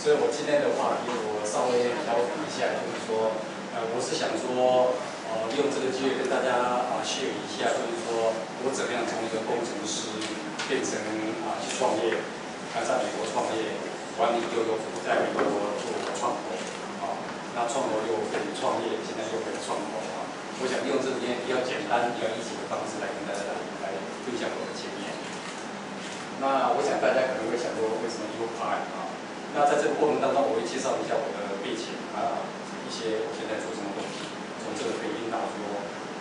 所以我今天的话题我稍微调整一下，就是说，呃，我是想说，呃，利用这个机会跟大家啊 share 一下，就是说我怎么样从一个工程师变成啊去创业，啊在美国创业，管理又又在美国做创投，啊，那创投又可以创业，现在又可以创投啊。我想用这个比较简单、比较易解的方式来跟大家来分享我的经验。那我想大家可能会想说，为什么 U 派啊？那在这个过程当中，我会介绍一下我的背景啊，一些我现在做什么东西，从这个可以引导说，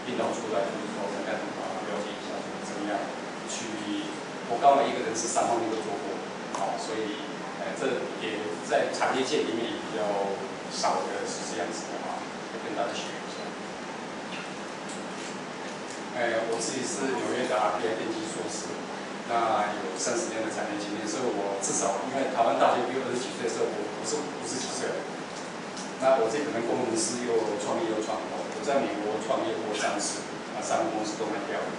引导出来就是说，大家啊了解一下怎么样去。我刚好一个人是三方面都做过，好，所以呃，这也在产业界里面也比较少的是这样子的啊，跟大家学一下。哎，我自己是纽约的 RPI 电机硕士。那有三十年的产业经验，所以我至少因为台湾大学毕业二十几岁的时候，我不是五十几岁了。那我这可能工程师又创业又创投，我在美国创业过上市，啊，三个公司都卖掉了。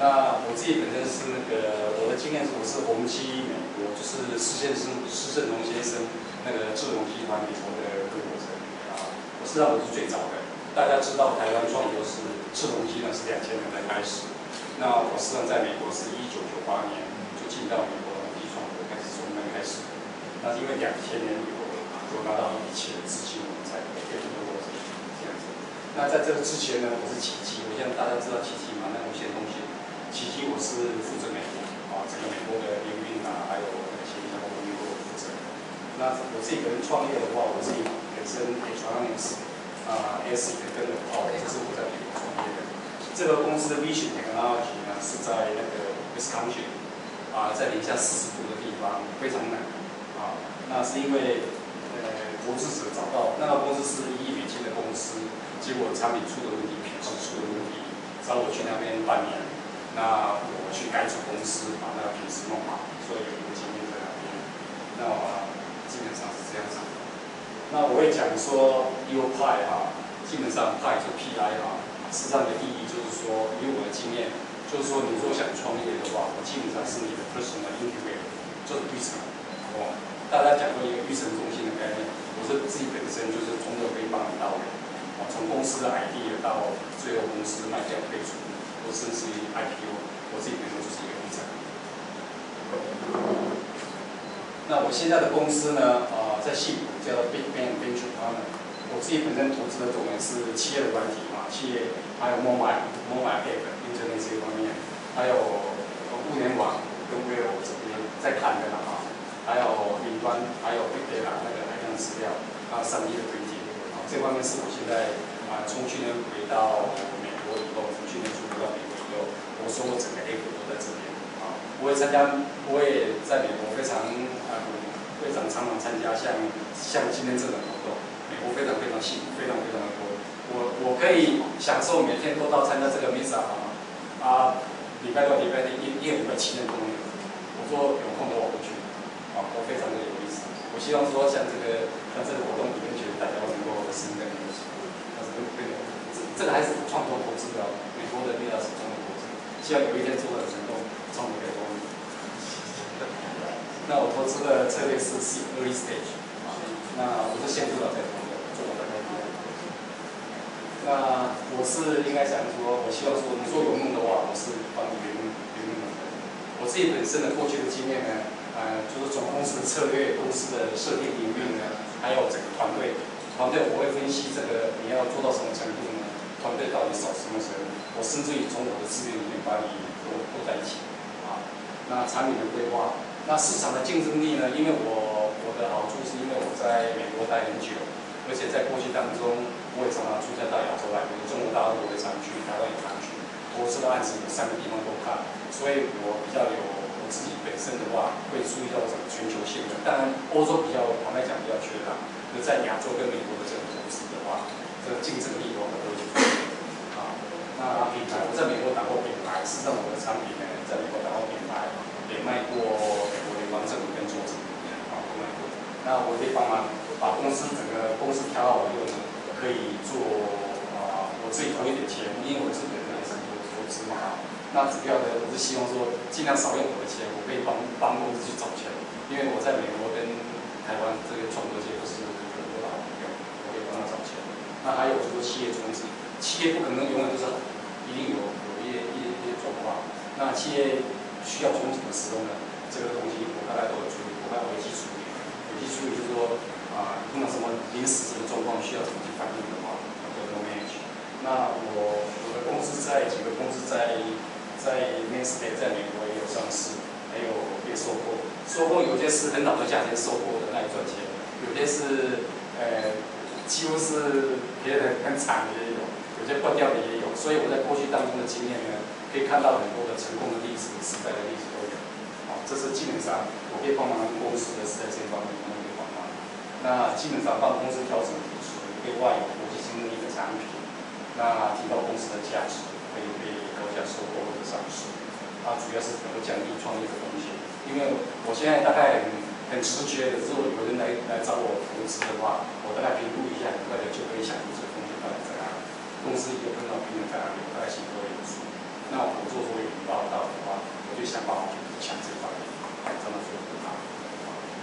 那我自己本身是那个我的经验是我是宏基美国，就是施先生施正荣先生那个智荣集团美国的合伙人啊，我实际上我是最早的。大家知道台湾创投是智荣基呢是两千年才开始。那我实际上在美国是一九九八年就进到美国地创开始从那开始，那是因为两千年以后我拿到一笔钱资金，我们才变成合伙人这样子。那在这之前呢，我是奇迹，我相信大家知道奇迹嘛，那无线东西，奇迹我是负责美国啊，整个美国的营运啊，还有那些相关业务负责。那我自己个人创业的话，我自己本身 Electronics 啊，ASIC 跟的哦，这是我在美国创业的。这个公司的 Vision Technology 呢是在那个 Wisconsin 啊，在零下四十度的地方，非常冷啊。那是因为呃投资者找到那个公司是一亿美金的公司，结果产品出的问题，品质出的问题，找我去那边半年，那我去改组公司，把那个品质弄好，所以有一个经验在那边。那我基本上是这样子。那我会讲说 U 派哈，基本上派就 PI 哈。实际上的意义就是说，以我的经验，就是说，你如果想创业的话，我基本上是你的 personal incubator，就是育成。哦，大家讲过一个育成中心的概念，我是自己本身就是从头可以帮你到尾，啊，从公司的 I D 到最后公司卖掉退出，或甚至于 IPO，我自己本身就是一个育成。那我现在的公司呢，啊，在戏谷叫做 Big Bang Venture Partner，我自己本身投资的重点是企业的软体。企业还有 mobile mobile app 运营这些方面，还有物联网跟 Web 这边在看的啦啊，还有云端，还有 big data 那个海量资料，还有三 D 的推进，啊，这方面是我现在啊从去年回到美国以后，从去年出国到美国以后，我说我整个 app 都在这边啊，我也参加，我也在美国非常啊非常常常参加像像今天这种活动，美国非常非常幸福，非常非常的。我我可以享受每天都到参加这个 Misa 啊，啊，礼拜六、礼拜天一一个礼拜七天都有。我说有空的我会去，啊，都非常的有意思。我希望说像这个像这个活动里面，觉得大家能够生根一起。但是对的，这这个还是创投投资的，美国的 Misa 是创投投资，希望有一天做的成功，创投可以多一 那我投资的策略是 early stage，啊，那我是先做到再投。那我我是应该想说，我希望说，你做有梦的话，我是帮你圆圆梦的。我自己本身的过去的经验呢，呃，就是从公司的策略、公司的设定、营运呢，还有整个团队，团队我会分析这个你要做到什么程度呢？团队到底少什么人？我甚至于从我的资源里面把你都都在一起啊。那产品的规划，那市场的竞争力呢？因为我我的好处是因为我在美国待很久。而且在过去当中，我也常常出差到亚洲来，比如中国大陆我也常去，台湾也常去，投资的案子有三个地方都看，所以我比较有我自己本身的话，会注意到整个全球性的。当然，欧洲比较坦白讲比较缺乏，就在亚洲跟美国的这个投资的话，这个竞争力我们都有。啊，那品牌，我在美国打过品牌，实际上我的产品呢，在美国打过品牌，也卖过美国联邦政府跟中资，啊，都卖过。那我可以帮忙。把公司整个公司调好以后呢，可以做啊、我自己投一点钱，因为我自己的能力是投资嘛。那主要的我是希望说尽量少用我的钱，我可以帮帮公司去找钱，因为我在美国跟台湾这个创作界都是很多老朋友，我可以帮他找钱。那还有就是企业重旨，企业不可能永远都是一定有有一些一些一些状况。那企业需要重旨的时候呢，这个东西我大概都有处理，我大概会去处理，有去处理就是说。啊，碰到什么临时的状况需要怎么去反应的话，我做 no 去。那我我的公司在几个公司在在 Nestle 在美国也有上市，还有被收购，收购有些是很老的价钱收购的，那里赚钱；有些是呃几乎是别人很惨的也有，有些破掉的也有。所以我在过去当中的经验呢，可以看到很多的成功的例子、失败的例子都有。好，这是基本上我可以帮忙公司的是在这方面。那基本上帮公司调整是，对外有国际竞争力的产品，那提高公司的价值，可以被高价收购或者上市。它，主要是能够降低创业的风险，因为我现在大概很,很直觉的，如果有人来来找我投资的话，我大概评估一下，很快的就可以想出这风险到底在哪里，公司也个碰到瓶颈在哪里，大概写各一注意。那我做作为引报道的话，我就想办法去抢这方面，做。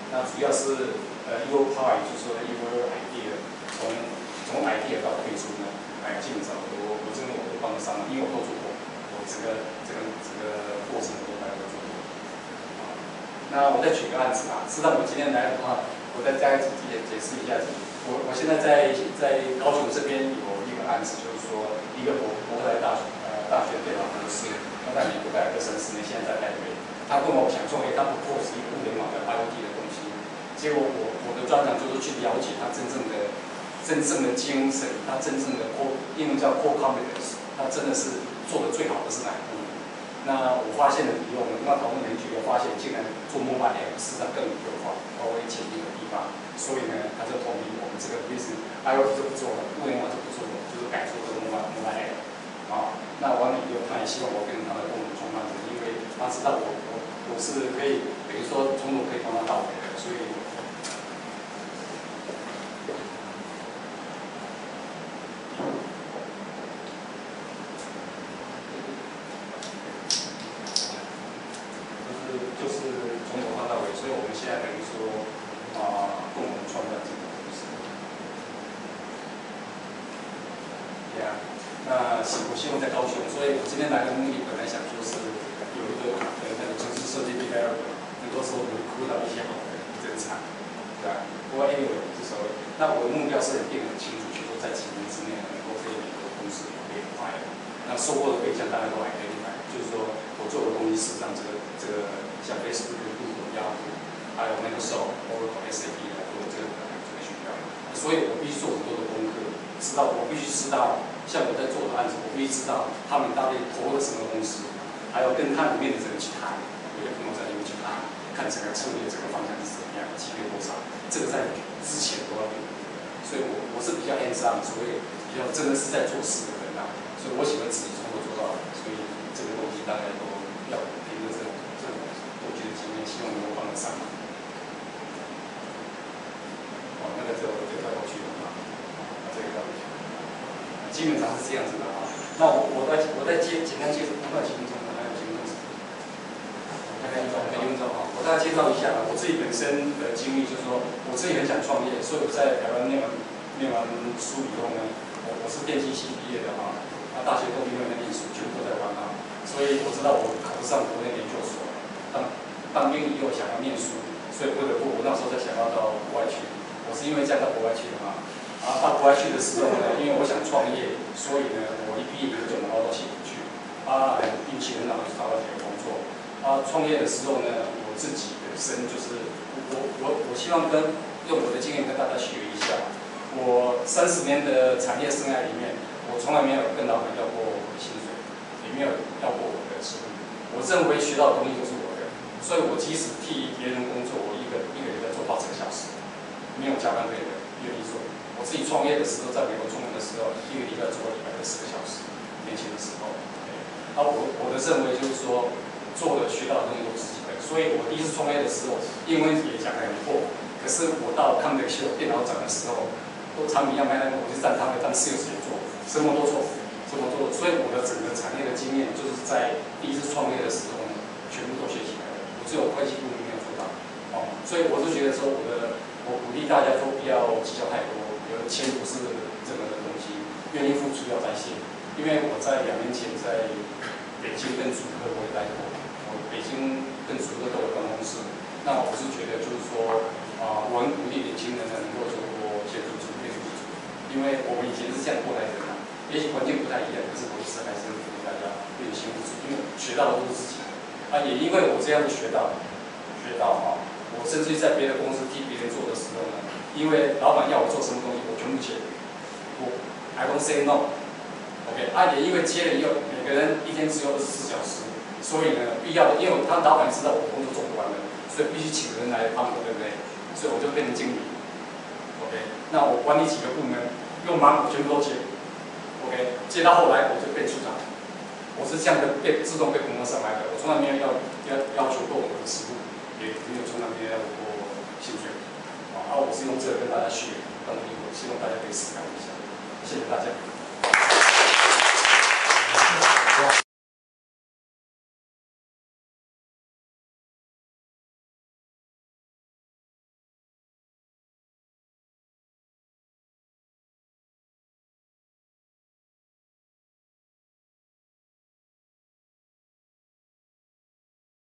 那主要是。呃，your pie 就是说 eo idea 从从 idea 到退出呢，来尽早我我这边我都帮得上，因为我都做过，我整个整个整个过程我都大概都做过。那我再举个案子啊，知道我今天来的话，我再再解解释一下，我我现在在在高雄这边有一个案子，就是说一个博博外大学。大学电脑公司他在美国待了二三十年，现在在台北。他问我想创业，他不过是一个互联网的 IoT 的。结果我我的专长就是去了解他真正的真正的精神，他真正的 core 英文叫 core competence，他真的是做的最好的是哪一部？那我发现了以我们，那同仁局也发现，竟然做 mobile app 是他更有优化、发挥潜力的地方，所以呢，他就同意我们这个 business IoT 就不做了，互联网就不做了，就是改做这个 mobile mobile app。啊，那完了以后，他也希望我跟他的共同创办者，因为他知道我我我是可以，等于说从头可以帮他到尾的，所以我希望在高雄，所以我今天来的目的本来想说是有一个呃那个城市设计 developer 能够说我们辅到一些好的人正常，对吧？不过 anyway，那我的目标是很定很清楚，就说在几年之内能够飞美国公司可以快了，那收获的对象大家都还可以买，就是说我做的东西是让这个这个像 Facebook、Google、还有 Microsoft、Oracle、SAP 来做这个这个需要，所以我必须做很多的功课，知道我必须知道。像我在做的案子，我必须知道他们到底投了什么东西，还要跟他们面对这个其他人，有些朋友在要求他，看整个策略这个方向是怎么样，级别多少，这个在之前我要，所以我我是比较 N3，所谓比较真的是在做事的人啊，所以我喜欢自己从头做到尾，所以这个东西大概都要，凭着这个，这种东西我觉得今天希望能够帮得上。基本上是这样子的啊。那我我再我再介简单介绍，快几分钟，还有几分钟，大概一分钟，一分钟啊。我大概介绍一下啊，我自己本身的经历就是说，我自己很想创业，所以我在台湾念完念完书以后呢，我我是电机系毕业的哈，啊大学都没有那念书，全部在玩啊。所以我知道我考不上国内研究所，当当兵以后想要念书，所以不得不我那时候在想要到国外去，我是因为这样到国外去的嘛。啊，到国外去的时候呢，因为我想创业，所以呢，我一毕业就拿到戏谷去，啊，运气很好，就找到这个工作。啊，创业的时候呢，我自己本身就是我我我我希望跟用我的经验跟大家学一下。我三十年的产业生涯里面，我从来没有跟老板要过我的薪水，也没有要过我的收入。我认为学到的东西都是我的，所以我即使替别人工作，我一个一个月在做八十个小时，没有加班费的，愿意做。自己创业的时候，在美国创业的时候，一个月拜做了一百个小时，年轻的时候。那。啊，我我的认为就是说，做的学到的东西都是机会。所以我第一次创业的时候，因为也讲得很破。可是我到康德修电脑展的时候，产品要卖那个，我就站他们当摄影师去做，什么都做，什么都做。所以我的整个产业的经验就是在第一次创业的时候，全部都学起来的。我只有会计部没有做到。哦，所以我是觉得说我的，我鼓励大家都不要计较太多。钱不是这个的东西，愿意付出要在先。因为我在两年前在北京跟主科我也待过，我北京跟主科都有办公室。那我是觉得就是说，啊，我很鼓励年轻人呢能够做协助组、业主组，因为我们以前是这样过来的嘛。也许环境不太一样，可是我是还是鼓励大家愿意辛苦因为学到的都是自己。啊，也因为我这样子学到，学到啊，我甚至于在别的公司替别人做的时候呢，因为老板要我做什么东西，我全部接。我 I don't say no。OK，啊，也因为接了以后，每个人一天只有二十四小时，所以呢，必要的，因为他老板知道我工作做不完了，所以必须请人来帮我，对不对？所以我就变成经理。OK，那我管理几个部门，又忙，我全部都接。OK，接到后来我就变处长，我是这样的变自动被捧上来的，我从来没有要要要求过我的职务，也没有从来没有要过薪水，好，我是用这个跟大家去，当一我希望大家可以思考一下，谢谢大家。